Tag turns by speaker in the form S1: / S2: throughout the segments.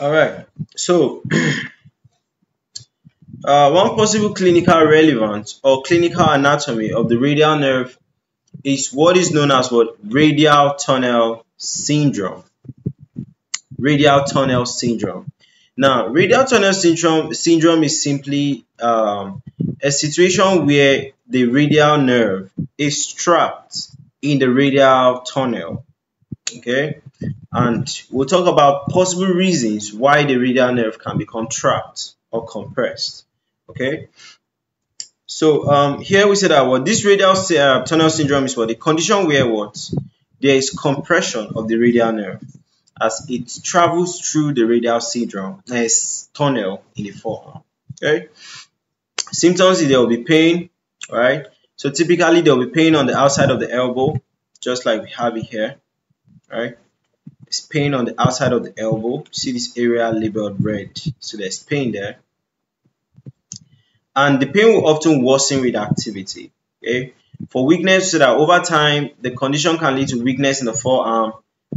S1: All right. So, uh, one possible clinical relevance or clinical anatomy of the radial nerve is what is known as what radial tunnel syndrome. Radial tunnel syndrome. Now, radial tunnel syndrome syndrome is simply um, a situation where the radial nerve is trapped in the radial tunnel. Okay, and we'll talk about possible reasons why the radial nerve can become trapped or compressed. Okay, so um, here we say that what this radial uh, tunnel syndrome is what the condition where what there is compression of the radial nerve as it travels through the radial syndrome as tunnel in the forearm. Okay, symptoms there will be pain, right? So typically there will be pain on the outside of the elbow, just like we have it here, right? Pain on the outside of the elbow. See this area labeled red. So there's pain there. And the pain will often worsen with activity. Okay. For weakness, so that over time the condition can lead to weakness in the forearm,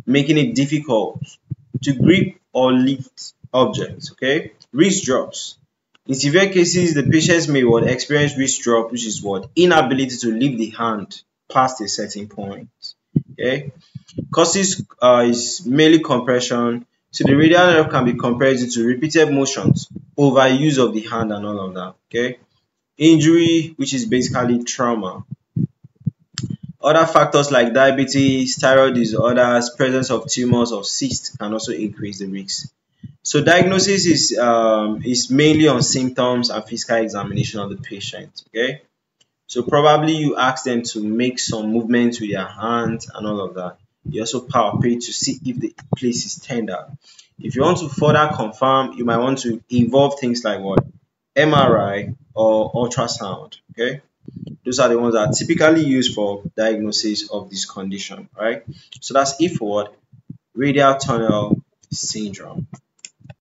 S1: making it difficult to grip or lift objects. Okay. Wrist drops. In severe cases, the patients may what experience wrist drop, which is what inability to lift the hand past a certain point. Okay. Causes uh, is mainly compression. So the radial nerve can be compressed due to repeated motions, overuse of the hand and all of that. Okay. Injury, which is basically trauma. Other factors like diabetes, thyroid disorders, presence of tumors or cysts can also increase the risk. So diagnosis is um, is mainly on symptoms and physical examination of the patient. Okay. So probably you ask them to make some movements with their hands and all of that. You also palpate to see if the place is tender. If you want to further confirm, you might want to involve things like what? MRI or ultrasound. Okay. Those are the ones that are typically used for diagnosis of this condition, right? So that's if for what? Radial tunnel syndrome.